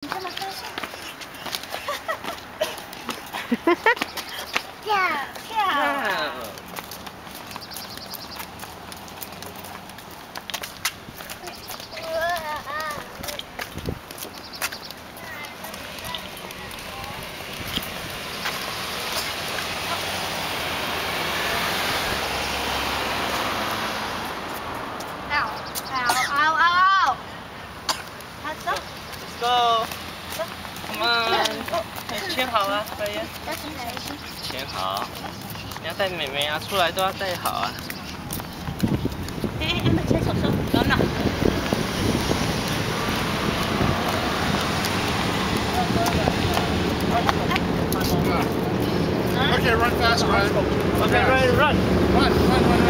yeah, yeah. Wow. Ow, ow, ow, ow, That's up. 走，我们签好了，可以。签好，你要带妹妹啊，出来都要带好啊。哎哎，你们牵手走，等等。Okay, run fast, Brian. Okay, ready, run. Run, run, run.